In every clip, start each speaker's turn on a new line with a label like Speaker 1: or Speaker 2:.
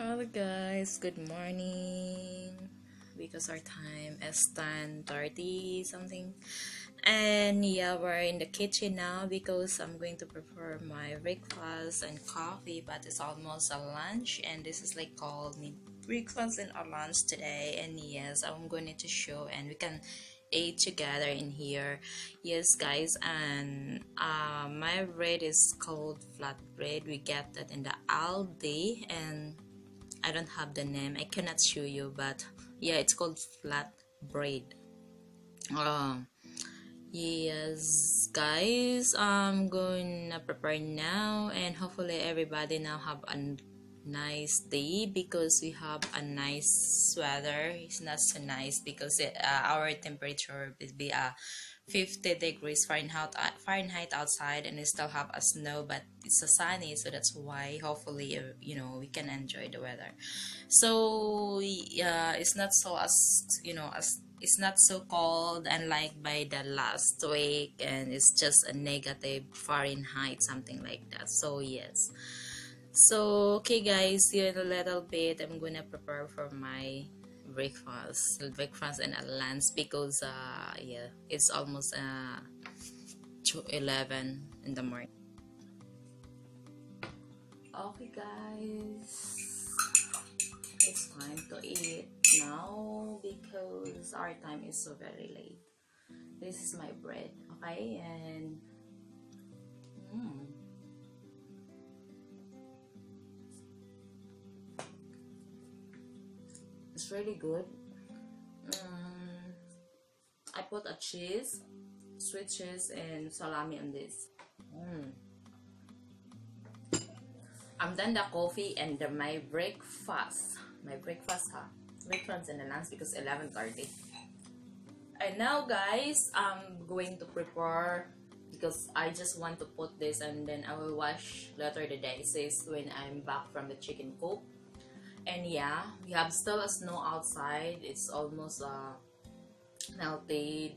Speaker 1: Hello guys, good morning. Because our time is 10:30 something. And yeah, we're in the kitchen now because I'm going to prepare my breakfast and coffee, but it's almost a lunch and this is like called breakfast and a lunch today. And yes, I'm going to show and we can eat together in here. Yes guys, and uh, my bread is called flat bread. We get that in the Aldi and I don't have the name. I cannot show you, but yeah, it's called flat braid. Um, yes, guys, I'm going to prepare now, and hopefully everybody now have a nice day because we have a nice weather. It's not so nice because it, uh, our temperature will be uh 50 degrees Fahrenheit Fahrenheit outside and we still have a snow but it's a sunny so that's why hopefully uh, you know we can enjoy the weather. So yeah it's not so as you know as it's not so cold unlike by the last week and it's just a negative Fahrenheit something like that. So yes. So okay guys here in a little bit I'm gonna prepare for my breakfast breakfast and a lunch because uh yeah it's almost uh 11 in the morning. Okay guys. It's time to eat now because our time is so very late. This is my bread okay? And mm, it's really good. Mm, I put a cheese sweet cheese and salami on this. Mm. I'm done the coffee and the, my breakfast. My breakfast ha breakfast and the lunch because 11.30 and now guys I'm going to prepare because I just want to put this and then I will wash later the day when I'm back from the chicken coop and yeah we have still a snow outside. It's almost uh melted.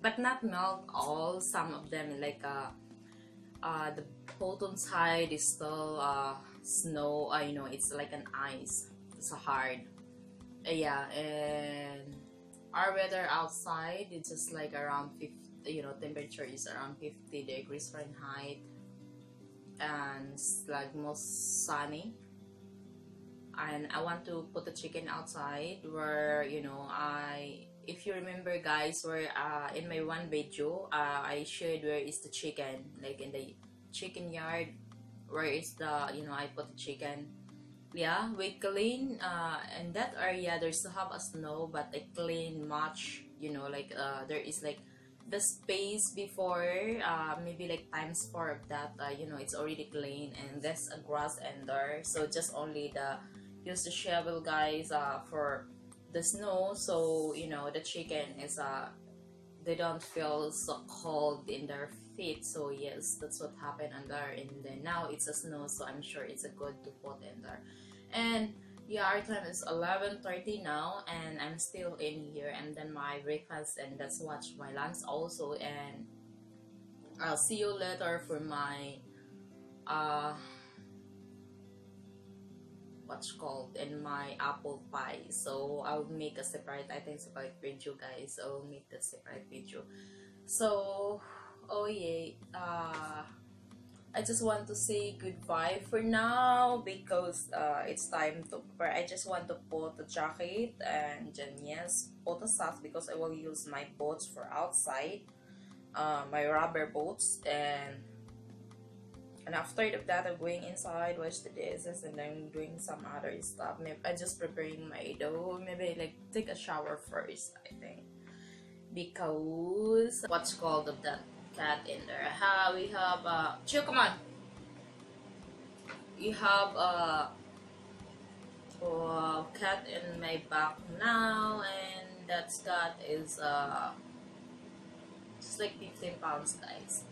Speaker 1: But not melt all some of them like uh uh the bottom side is still uh snow. Uh, you know it's like an ice. It's hard. Uh, yeah and our weather outside it's just like around 50 you know temperature is around 50 degrees fahrenheit. And it's like most sunny and I want to put the chicken outside where you know I if you remember guys where uh, in my one video uh, I showed where is the chicken like in the chicken yard where is the you know I put the chicken. Yeah we clean uh, in that area there's have a snow but I clean much you know like uh, there is like the space before uh, maybe like times four of that uh, you know it's already clean and there's a grass there. So just only the use the shovel guys uh, for the snow. So you know the chicken is uh they don't feel so cold in their feet. So yes that's what happened in there now it's a snow so i'm sure it's a good to put in there. And yeah our time is 11:30 now and i'm still in here and then my breakfast and that's watch my lunch also and i'll see you later for my uh what's called in my apple pie. So i'll make a separate i think separate video guys. I'll make the separate video. So oh yeah uh I just want to say goodbye for now because uh, it's time to prepare. I just want to put the jacket and then yes, put the socks because I will use my boots for outside, uh, my rubber boots and and after that I'm going inside wash the dishes and then doing some other stuff. Maybe I just preparing my dough. Maybe like take a shower first I think. Because what's called of that cat in there? How we have uh chill come on. You have uh, a cat in my back now and that cat is uh just like 15 pounds guys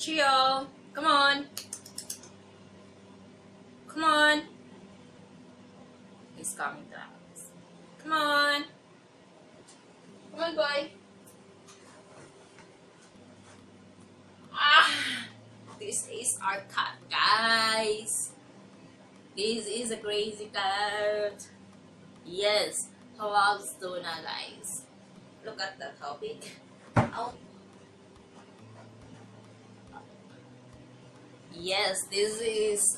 Speaker 1: Chio, come on. Come on. He's coming to us. Come on. Come on, boy. Ah, this is our cat, guys. This is a crazy cat. Yes, loves tuna, guys. Look at that, how big. Yes, this is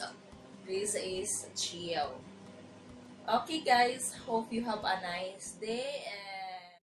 Speaker 1: this is chill. Okay, guys. Hope you have a nice day.